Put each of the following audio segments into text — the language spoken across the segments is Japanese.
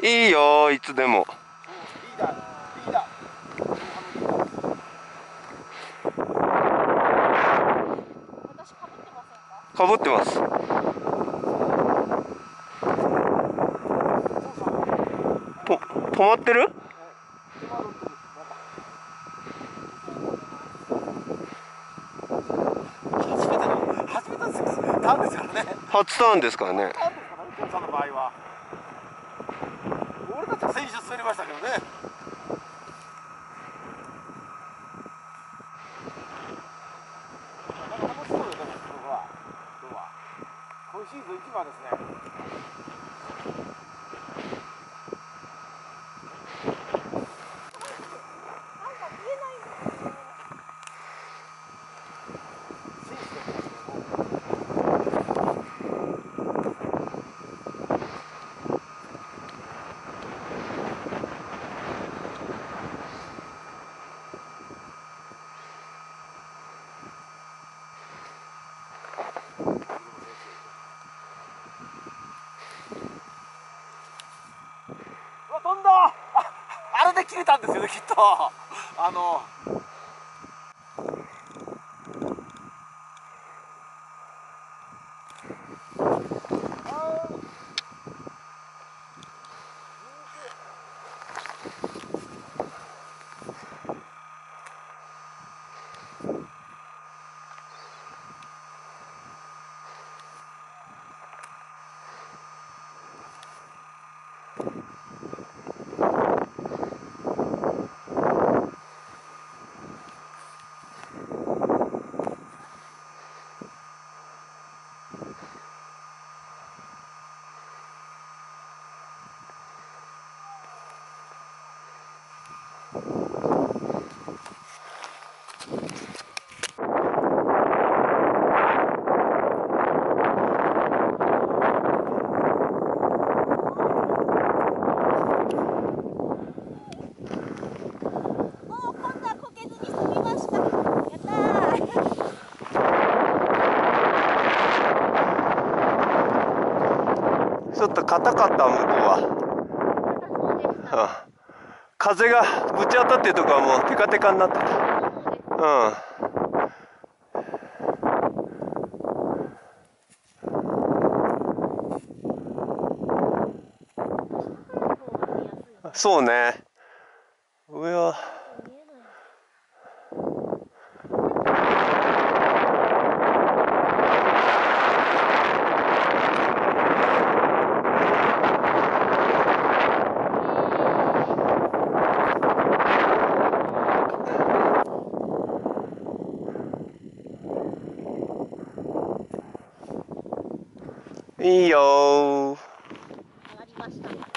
いいよいつでも。かぶってますと止まってる？ターンですからね。初ターンですからね先週滑りましたけどね。なんか楽しそうよでもここは。今日は。今シーズン一番ですねなんか見えないんですよね選手がいますけどもうわ飛んだああれで切れたんですよね きっと。あの。もう今度はこけずに済みましたやったー ちょっと硬かった向こうは風がぶち当たってるとこはもうテカテカになってた。うん。そうね。上はいいよ上がりました。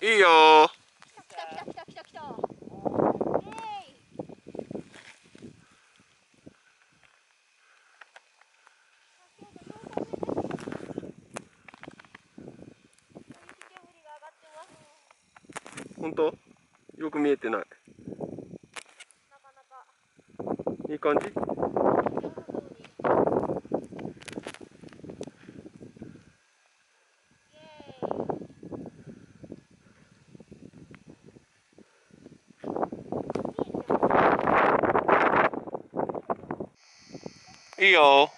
いいよ。本当？よく見えてない。いい感じ？Hey, y'all.